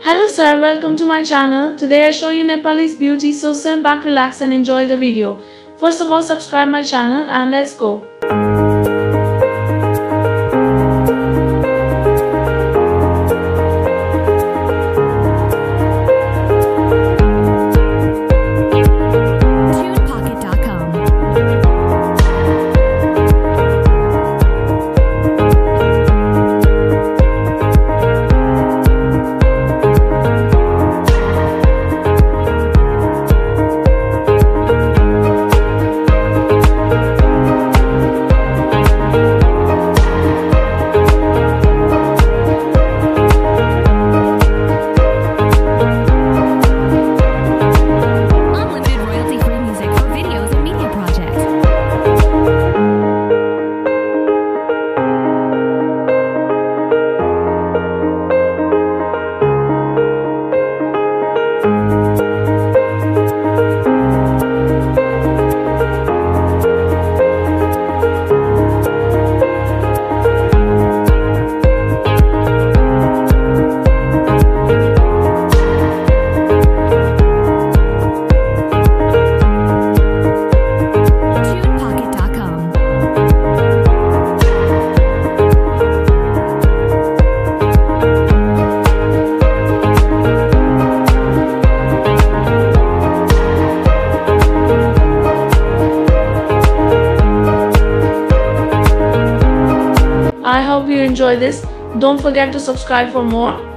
Hello sir, welcome to my channel. Today I show you Nepalese beauty, so sit back, relax and enjoy the video. First of all, subscribe my channel and let's go. I hope you enjoy this. Don't forget to subscribe for more.